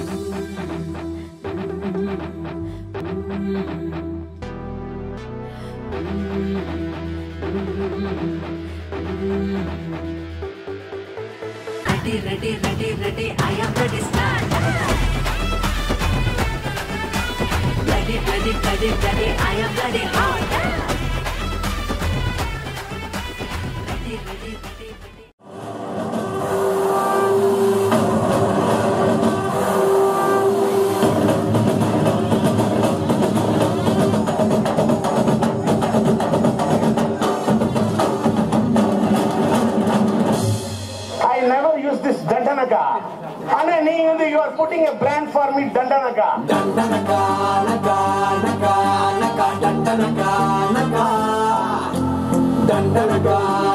Ready, ready, ready, ready, I am ready, start! Ready, ready, ready, ready, I am ready, hard! was this Dandanakka. Anna, you are putting a brand for me, Dandanakka. Dandanakka, naga. naka, naga, Dandanakka, naka. Dandanakka.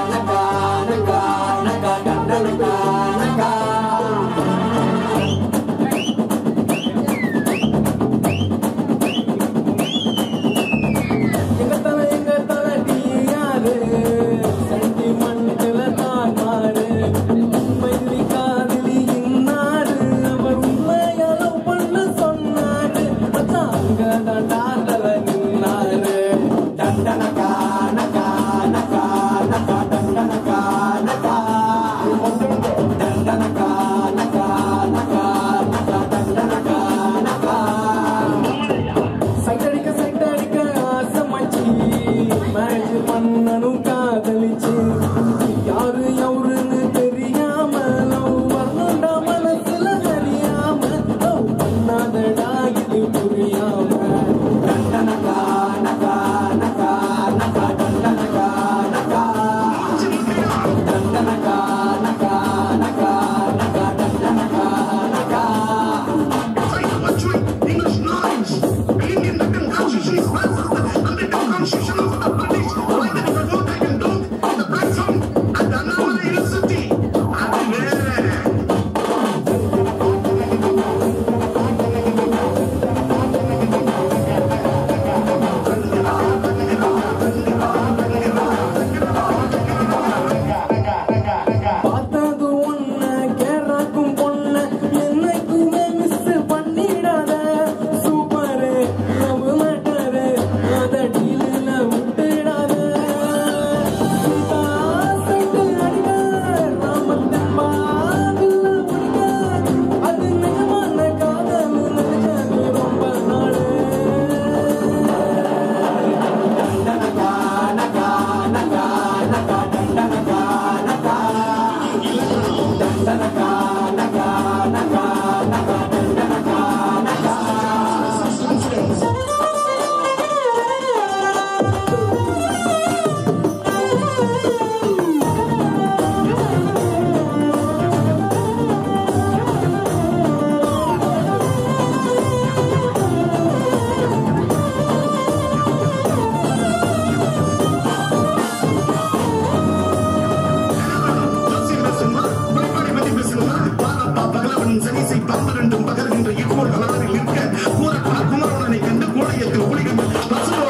சூரன் சனிசை பத்து ரெண்டும் பகர்கின்ற equal கலவரில் நிற்க கூற குமரனை கண்டு கோடையத்தில் குளிக்கின்ற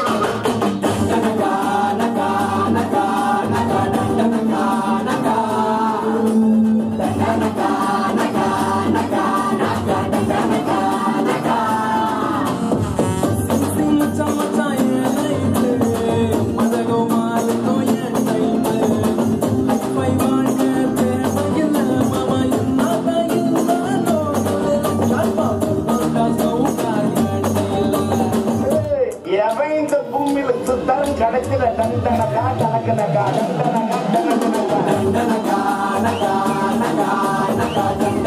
கடைசியில தந்தனக்கா தனக்கனக்கா தந்தனக்கா தனக்கனக்கா தந்தனக்கா நகா நகா நகா நகா